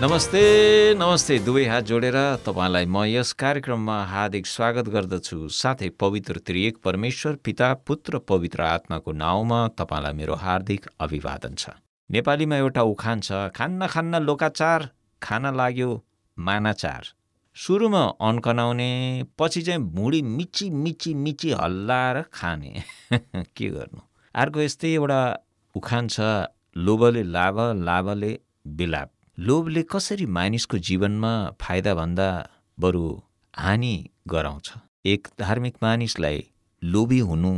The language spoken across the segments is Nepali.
नमस्ते नमस्ते दुवै हात जोडेर तपाईँलाई म यस कार्यक्रममा हार्दिक स्वागत गर्दछु। साथै पवित्र त्रिएक परमेश्वर पिता पुत्र पवित्र आत्माको नाउँमा तपाईँलाई मेरो हार्दिक अभिवादन छ। नेपालीमा एउटा उखान छ खान्न खान्न लोकाचार खान लाग्यो मानाचार। सुरुमा अन्कनाउने पछि चाहिँ भुँडी मिची मिची मिची हल्लाएर खाने। के गर्नु? अर्को यस्तै एउटा उखान छ लोभले लाभ लाभले बिलाप लोभले कसरी मानिसको जीवनमा फाइदाभन्दा बरु हानि गराउँछ? एक धार्मिक मानिसलाई लोभी हुनु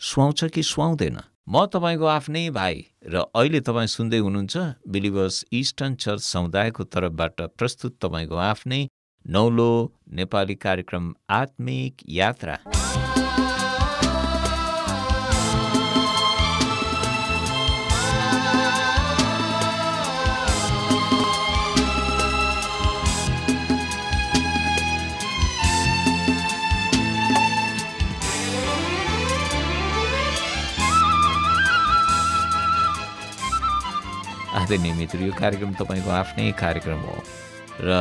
सुहाउँछ कि सुहाउँदैन? म तपाईँको आफ्नै भाइ र अहिले तपाईँ सुन्दै हुनुहुन्छ बिलिभर्स इस्टर्न चर्च समुदायको तर्फबाट प्रस्तुत तपाईँको आफ्नै नौलो नेपाली कार्यक्रम आत्मिक यात्रा। आदरणीय मित्र यो कार्यक्रम तपाईँको आफ्नै कार्यक्रम हो। र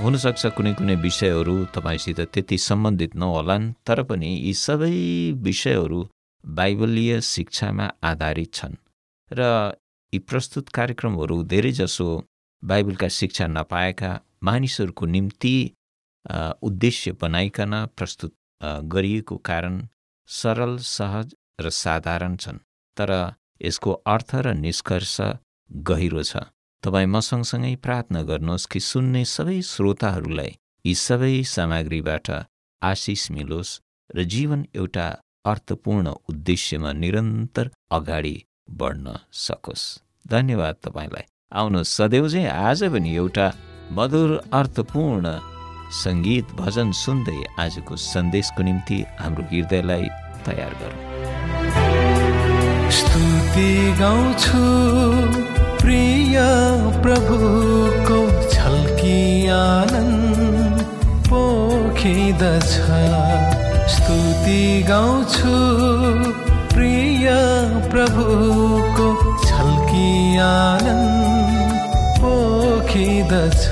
हुनसक्छ कुनै कुनै विषयहरू तपाईँसित त्यति सम्बन्धित नहोलान् तर पनि यी सबै विषयहरू बाइबलीय शिक्षामा आधारित छन्। र यी प्रस्तुत कार्यक्रमहरू धेरैजसो बाइबलका शिक्षा नपाएका मानिसहरूको निम्ति उद्देश्य बनाइकन प्रस्तुत गरिएको कारण सरल सहज र साधारण छन्। तर यसको अर्थ र निष्कर्ष गहिरो छ। तपाईँ म सँगसँगै प्रार्थना गर्नुहोस् कि सुन्ने सबै श्रोताहरूलाई यी सबै सामग्रीबाट आशिष मिलोस् र जीवन एउटा अर्थपूर्ण उद्देश्यमा निरन्तर अगाडि बढ्न सकोस्। धन्यवाद तपाईँलाई। आउनुहोस् सदैव चाहिँ आज पनि एउटा मधुर अर्थपूर्ण सङ्गीत भजन सुन्दै आजको सन्देशको निम्ति हाम्रो हृदयलाई तयार गरौँ। प्रिय प्रभुको छल्की आनन्द पोखिँदछ। स्तुति गाउँछु प्रिय प्रभुको छल्की आनन्द पोखिँदछ।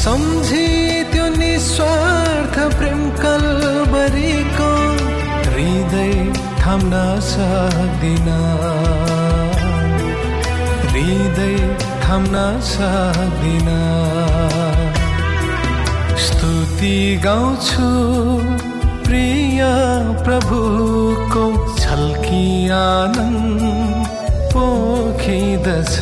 सम्झि त्यो निस्वार्थ प्रेम कलबरीको हृदय थाम्न सक्दिन। हृदय थाम्न सक्दिन। स्तुति गाउँछु प्रिय प्रभुको छल्की आनन्द पोखिँदछ।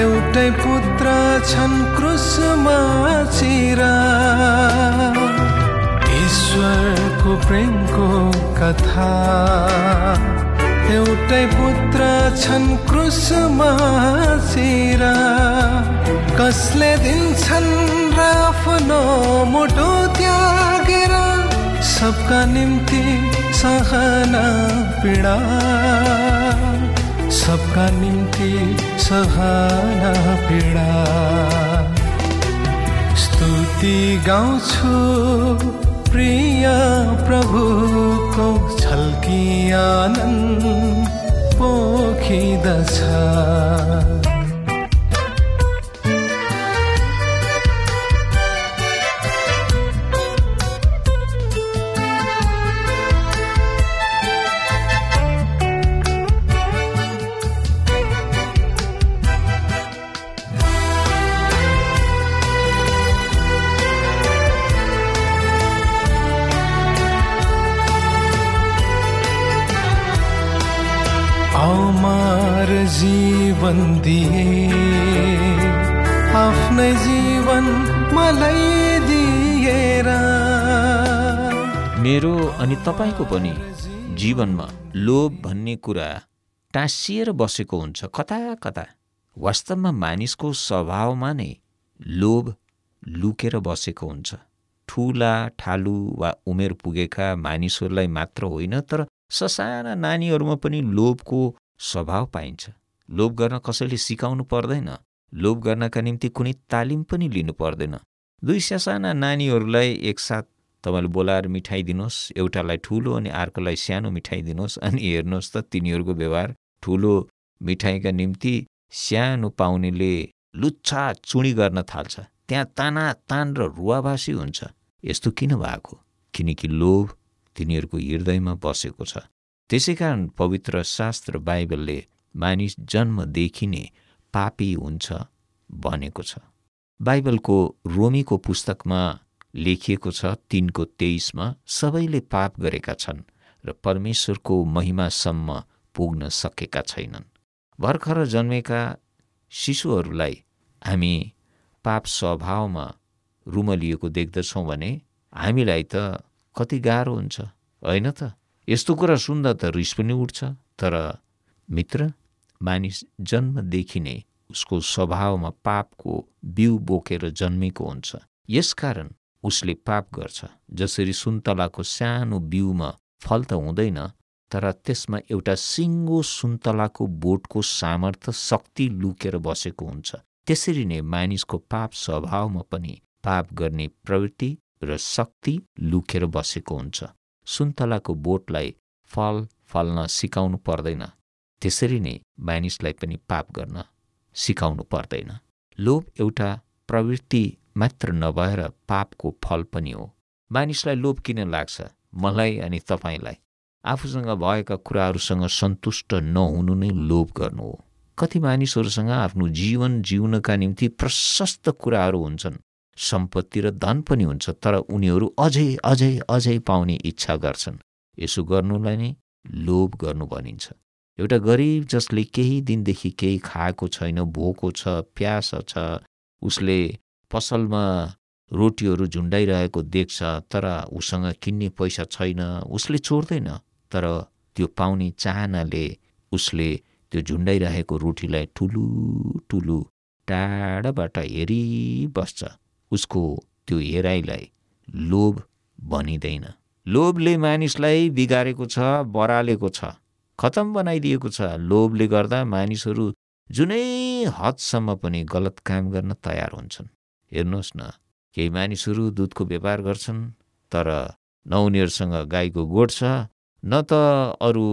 एउटै पुत्र छन् क्रुसमा चिरा। ईश्वरको प्रेमको कथा। एउटै पुत्र छन् क्रुसमा चिरा। कसले दिन्छन् र आफ्नो मोटो त्यागेर? सबका निम्ति सहना पीडा। सबका निम्ति सहना पीडा। स्तुति गाउँछु प्रिय प्रभुको छल्की आनन्द पोखिँदछ। तपाईँको पनि जीवनमा लोभ भन्ने कुरा टाँसिएर बसेको हुन्छ। कता कता? वास्तवमा मानिसको स्वभावमा नै लोभ लुकेर बसेको हुन्छ। ठुला ठालु वा उमेर पुगेका मानिसहरूलाई मात्र होइन तर ससाना नानीहरूमा पनि लोभको स्वभाव पाइन्छ। लोभ गर्न कसैले सिकाउनु पर्दैन। लोभ गर्नका निम्ति कुनै तालिम पनि लिनु पर्दैन। दुई सासाना नानीहरूलाई एकसाथ तपाईँले बोलाएर मिठाई दिनुहोस् एउटालाई ठुलो अनि अर्कोलाई सानो मिठाई दिनुहोस् अनि हेर्नुहोस् त तिनीहरूको व्यवहार ठुलो मिठाईका निम्ति सानो पाउनेले लुच्छा चुडी गर्न थाल्छ। त्यहाँ ताना तान र रुवाभासी हुन्छ। यस्तो किन भएको? किनकि लोभ तिनीहरूको हृदयमा बसेको छ। त्यसै कारण पवित्र शास्त्र बाइबलले मानिस जन्मदेखि नै पापी हुन्छ भनेको छ। बाइबलको रोमीको पुस्तकमा लेखिएको छ तिनको तेइसमा सबैले पाप गरेका छन् र परमेश्वरको महिमासम्म पुग्न सकेका छैनन्। भर्खर जन्मेका शिशुहरूलाई हामी पाप स्वभावमा रुमलिएको देख्दछौँ भने हामीलाई त कति गाह्रो हुन्छ होइन त? यस्तो कुरा सुन्दा त रिस पनि उठ्छ तर मित्र मानिस जन्मदेखि नै उसको स्वभावमा पापको बिउ बोकेर जन्मेको हुन्छ। यसकारण उसले पाप गर्छ जसरी सुन्तलाको सानो बिउमा फल त हुँदैन तर त्यसमा एउटा सिङ्गो सुन्तलाको बोटको सामर्थ्य शक्ति लुकेर बसेको हुन्छ। त्यसरी नै मानिसको पाप स्वभावमा पनि पाप गर्ने प्रवृत्ति र शक्ति लुकेर बसेको हुन्छ। सुन्तलाको बोटलाई फल फल्न सिकाउनु पर्दैन। त्यसरी नै मानिसलाई पनि पाप गर्न सिकाउनु पर्दैन। लोभ एउटा प्रवृत्ति मात्र नभएर पापको फल पनि हो। मानिसलाई लोभ किन लाग्छ? मलाई अनि तपाईँलाई। आफूसँग भएका कुराहरूसँग सन्तुष्ट नहुनु नै लोभ गर्नु हो। कति मानिसहरूसँग आफ्नो जीवन जिउनका निम्ति प्रशस्त कुराहरू हुन्छन्। सम्पत्ति र धन पनि हुन्छ तर उनीहरू अझै अझै अझै पाउने इच्छा गर्छन्। यसो गर्नुलाई नै लोभ गर्नु भनिन्छ। एउटा गरिब जसले केही दिनदेखि केही खाएको छैन भोको छ प्यास छ उसले पसलमा रोटीहरू झुन्डाइरहेको देख्छ तर उसँग किन्ने पैसा छैन उसले चोर्दैन तर त्यो पाउने चाहनाले उसले त्यो झुन्डाइरहेको रोटीलाई ठुलु ठुलु टाढाबाट हेरिबस्छ। उसको त्यो हेराइलाई लोभ भनिँदैन। लोभले मानिसलाई बिगारेको छ बरालेको छ खतम बनाइदिएको छ। लोभले गर्दा मानिसहरू जुनै हदसम्म पनि गलत काम गर्न तयार हुन्छन्। हेर्नुहोस् न केही मानिसहरू दुधको व्यापार गर्छन् तर न उनीहरूसँग गाईको गोठ छ न त अरू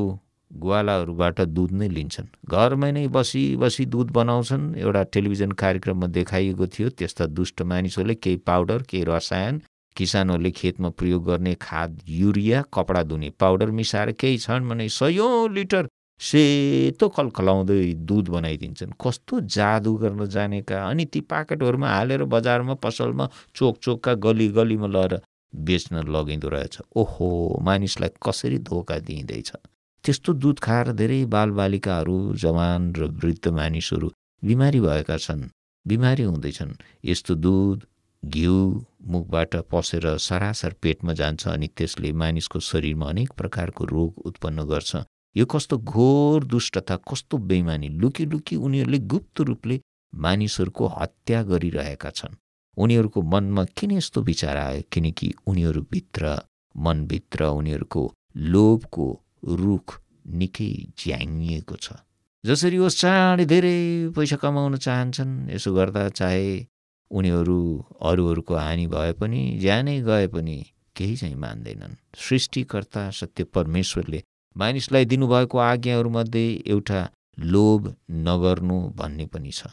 ग्वालाहरूबाट दुध नै लिन्छन्। घरमै नै बसी बसी दुध बनाउँछन्। एउटा टेलिभिजन कार्यक्रममा देखाइएको थियो त्यस्ता दुष्ट मानिसहरूले केही पाउडर केही रसायन किसानहरूले खेतमा प्रयोग गर्ने खाद युरिया कपडा धुने पाउडर मिसाएर केही छन् भने सयौँ लिटर सेतो कलकलाउँदै दुध बनाइदिन्छन्। कस्तो जादु गर्न जानेका? अनि ती पाकेटहरूमा हालेर बजारमा पसलमा चोक चोकका गली गलीमा लगेर बेच्न लगिँदो रहेछ। ओहो मानिसलाई कसरी धोका दिइँदैछ? त्यस्तो दुध खाएर धेरै बालबालिकाहरू जवान र वृद्ध मानिसहरू बिमारी भएका छन् बिमारी हुँदैछन्। यस्तो दुध घिउ मुखबाट पसेर सरासर पेटमा जान्छ अनि त्यसले मानिसको शरीरमा अनेक प्रकारको रोग उत्पन्न गर्छ। यो कस्तो घोर दुष्टता कस्तो बेइमानी लुकी लुकी उनीहरूले गुप्त रूपले मानिसहरूको हत्या गरिरहेका छन्। उनीहरूको मनमा किन यस्तो विचार आयो? किनकि उनीहरूभित्र मनभित्र उनीहरूको लोभको रुख निकै ज्याङ्गिएको छ। जसरी होस् चाँडै धेरै पैसा कमाउन चाहन्छन् यसो गर्दा चाहे उनीहरू अरूहरूको हानि भए पनि ज्यानै गए पनि केही चाहिँ मान्दैनन्। सृष्टिकर्ता सत्य परमेश्वरले मानिसलाई दिनुभएको आज्ञाहरूमध्ये एउटा लोभ नगर्नु भन्ने पनि छ।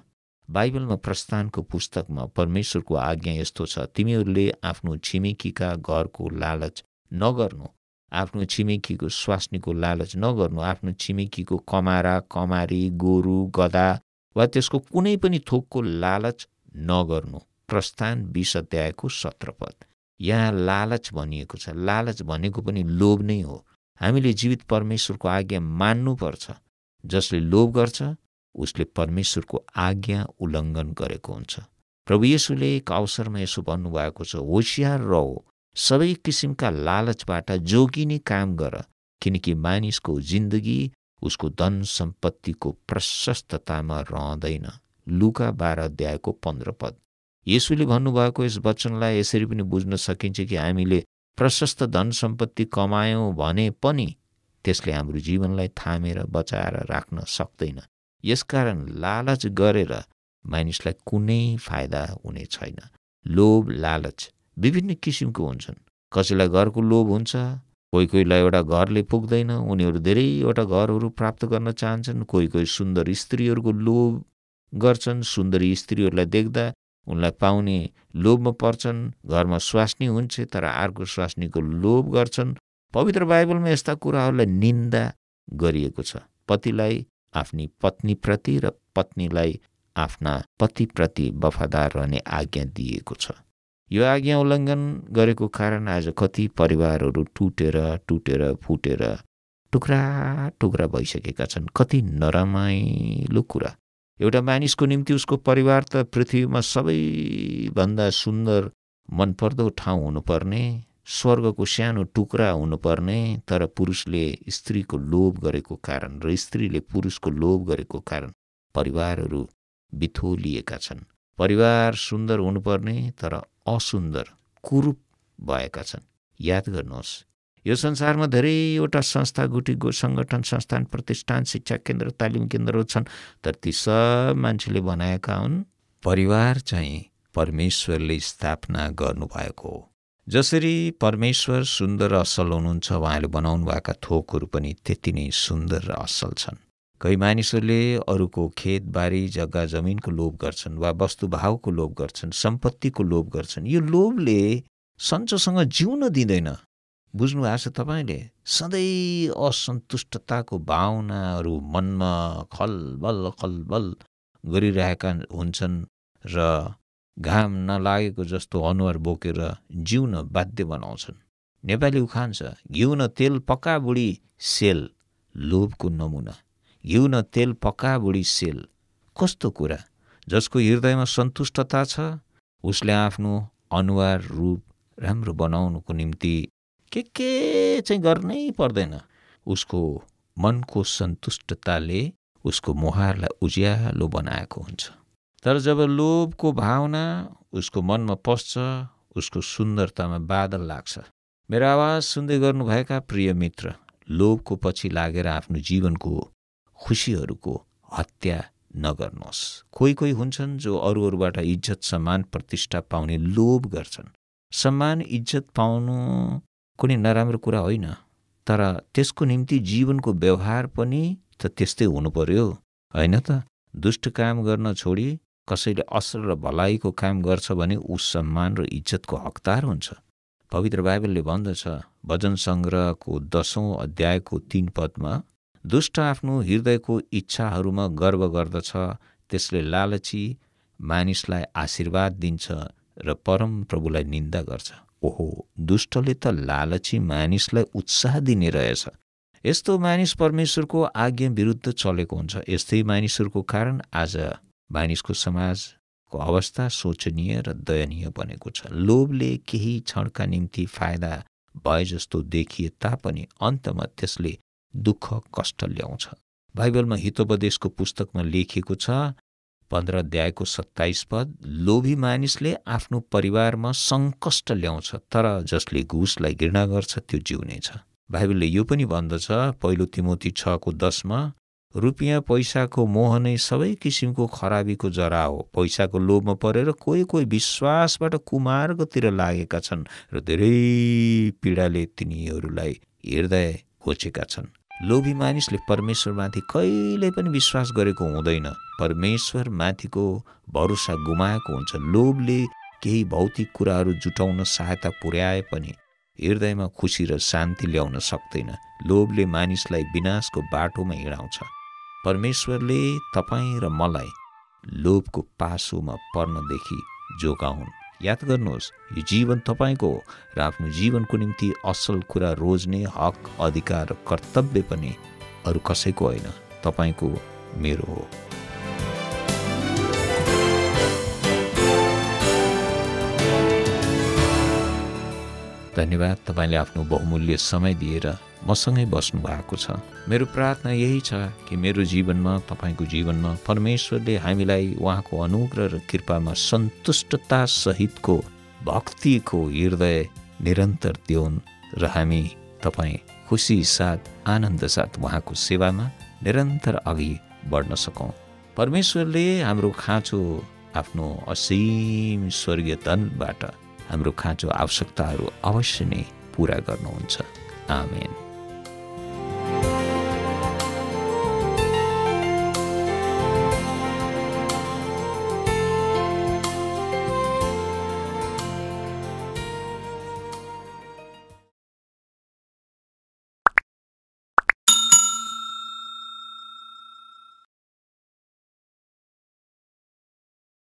बाइबलमा प्रस्थानको पुस्तकमा परमेश्वरको आज्ञा यस्तो छ तिमीहरूले आफ्नो छिमेकीका घरको लालच नगर्नु आफ्नो छिमेकीको स्वास्नीको लालच नगर्नु आफ्नो छिमेकीको कमारा कमारी गोरु गदा वा त्यसको कुनै पनि थोकको लालच नगर्नु। प्रस्थान बिस अध्यायको सत्रपद। यहाँ लालच भनिएको छ। लालच भनेको पनि लोभ नै हो। हामीले जीवित परमेश्वरको आज्ञा मान्नुपर्छ। जसले लोभ गर्छ उसले परमेश्वरको आज्ञा उल्लङ्घन गरेको हुन्छ। प्रभु येसुले एक अवसरमा यसो भन्नुभएको छ होसियार रहो। सबै किसिमका लालचबाट जोगिने काम गर किनकि मानिसको जिन्दगी उसको धन सम्पत्तिको प्रशस्ततामा रहँदैन। लुका बाह्र अध्यायको पन्ध्र पद। यसुले भन्नुभएको यस वचनलाई यसरी पनि बुझ्न सकिन्छ कि हामीले प्रशस्त धन सम्पत्ति कमायौँ भने पनि त्यसले हाम्रो जीवनलाई थामेर बचाएर राख्न सक्दैन। यसकारण लालच गरेर मानिसलाई कुनै फाइदा हुने छैन। लोभ लालच विभिन्न किसिमको हुन्छन्। कसैलाई घरको लोभ हुन्छ कोही कोहीलाई एउटा घरले पुग्दैन उनीहरू धेरैवटा घरहरू प्राप्त गर्न चाहन्छन् कोही कोही सुन्दर स्त्रीहरूको लोभ गर्छन् सुन्दरी स्त्रीहरूलाई देख्दा उनलाई पाउने लोभमा पर्छन् घरमा स्वास्नी हुन्छ तर अर्को स्वास्नीको लोभ गर्छन्। पवित्र बाइबलमा यस्ता कुराहरूलाई निन्दा गरिएको छ। पतिलाई आफ्नी पत्नीप्रति र पत्नीलाई आफ्ना पतिप्रति वफादार रहने आज्ञा दिएको छ। यो आज्ञा उल्लङ्घन गरेको कारण आज कति परिवारहरू टुटेर टुटेर फुटेर टुक्रा टुक्रा भइसकेका छन्। कति नरमाइलो कुरा। एउटा मानिसको निम्ति उसको परिवार त पृथ्वीमा सबैभन्दा सुन्दर मनपर्दो ठाउँ हुनुपर्ने स्वर्गको सानो टुक्रा हुनुपर्ने तर पुरुषले स्त्रीको लोभ गरेको कारण र स्त्रीले पुरुषको लोभ गरेको कारण परिवारहरू बिथोलिएका छन्। परिवार सुन्दर हुनुपर्ने तर असुन्दर कुरूप भएका छन्। याद गर्नुहोस् यो संसारमा धेरैवटा संस्था गुटी सङ्गठन संस्थान प्रतिष्ठान शिक्षा केन्द्र तालिम केन्द्रहरू छन् तर ती सब मान्छेले बनाएका हुन्। परिवार चाहिँ परमेश्वरले स्थापना गर्नुभएको हो। जसरी परमेश्वर सुन्दर असल हुनुहुन्छ उहाँले बनाउनु भएका थोकहरू पनि त्यति नै सुन्दर र असल छन्। कही मानिसहरूले अरूको खेतबारी जग्गा जमिनको लोभ गर्छन् वा वस्तुभावको लोभ गर्छन् सम्पत्तिको लोभ गर्छन्। यो लोभले सन्चोसँग जिउन दिँदैन। बुझ्नु भएको छ तपाईँले? सधैँ असन्तुष्टताको भावनाहरू मनमा खलबल खलबल गरिरहेका हुन्छन् र घाम नलागेको जस्तो अनुहार बोकेर जिउन बाध्य बनाउँछन्। नेपाली उखान छ घिउ न तेल पक्का बुढी सेल लोभको नमुना। घिउ न तेल पक्का बुढी सेल कस्तो कुरा? जसको हृदयमा सन्तुष्टता छ उसले आफ्नो अनुहार रूप राम्रो बनाउनुको निम्ति के के चाहिँ गर्नै पर्दैन। उसको मनको सन्तुष्टताले उसको मुहारलाई उज्यालो बनाएको हुन्छ। तर जब लोभको भावना उसको मनमा पस्छ उसको सुन्दरतामा बादल लाग्छ। मेरो आवाज सुन्दै गर्नुभएका प्रिय मित्र लोभको पछि लागेर आफ्नो जीवनको खुसीहरूको हत्या नगर्नुहोस्। कोही कोही हुन्छन् जो अरू अरूबाट इज्जत सम्मान प्रतिष्ठा पाउने लोभ गर्छन्। सम्मान इज्जत पाउनु कुनै नराम्रो कुरा होइन तर त्यसको निम्ति जीवनको व्यवहार पनि त त्यस्तै हुनु पर्यो होइन त? दुष्ट काम गर्न छोडी कसैले असल र भलाइको काम गर्छ भने ऊ सम्मान र इज्जतको हकदार हुन्छ। पवित्र बाइबलले भन्दछ भजन सङ्ग्रहको दसौँ अध्यायको तीन पदमा दुष्ट आफ्नो हृदयको इच्छाहरूमा गर्व गर्दछ त्यसले लालची मानिसलाई आशीर्वाद दिन्छ र परम प्रभुलाई निन्दा गर्छ। ओहो दुष्टले त लालची मानिसलाई उत्साह दिने रहेछ। यस्तो मानिस परमेश्वरको आज्ञा विरुद्ध चलेको हुन्छ। यस्तै मानिसहरूको कारण आज मानिसको समाजको अवस्था शोचनीय र दयनीय बनेको छ। लोभले केही क्षणका निम्ति फाइदा भए जस्तो देखिए तापनि अन्तमा त्यसले दुःख कष्ट ल्याउँछ। बाइबलमा हितोपदेशको पुस्तकमा लेखिएको छ पन्ध्र अध्यायको सत्ताइस पद लोभी मानिसले आफ्नो परिवारमा सङ्कष्ट ल्याउँछ तर जसले घुसलाई घृणा गर्छ त्यो जिउनेछ। बाइबलले यो पनि भन्दछ पहिलो तिमोती छको दसमा रुपियाँ पैसाको मोह नै सबै किसिमको खराबीको जरा हो। पैसाको लोभमा परेर कोही कोही विश्वासबाट कुमार्गतिर लागेका छन् र धेरै पीडाले तिनीहरूलाई हृदय खोचेका छन्। लोभी मानिसले परमेश्वरमाथि कहिले पनि विश्वास गरेको हुँदैन। परमेश्वर माथिको भरोसा गुमाएको हुन्छ। लोभले केही भौतिक कुराहरू जुटाउन सहायता पुर्याए पनि हृदयमा खुसी र शान्ति ल्याउन सक्दैन। लोभले मानिसलाई विनाशको बाटोमा हिँडाउँछ। परमेश्वरले तपाईँ र मलाई लोभको पासोमा पर्नदेखि जोगाउन्। याद गर्नुहोस् यो जीवन तपाईँको र आफ्नो जीवनको निम्ति असल कुरा रोज्ने हक अधिकार कर्तव्य पनि अरू कसैको होइन तपाईँको मेरो हो। धन्यवाद तपाईँले आफ्नो बहुमूल्य समय दिएर मसँगै बस्नु भएको छ। मेरो प्रार्थना यही छ कि मेरो जीवनमा तपाईँको जीवनमा परमेश्वरले हामीलाई उहाँको अनुग्रह र कृपामा सन्तुष्टता सहितको भक्तिको हृदय निरन्तर दिउन् र हामी तपाईँ खुसी साथ आनन्द साथ उहाँको सेवामा निरन्तर अघि बढ्न सकौँ। परमेश्वरले हाम्रो खाँचो आफ्नो असीम स्वर्गीय धनबाट हाम्रो खाँचो आवश्यकताहरू अवश्य नै पुरा गर्नुहुन्छ। आमेन।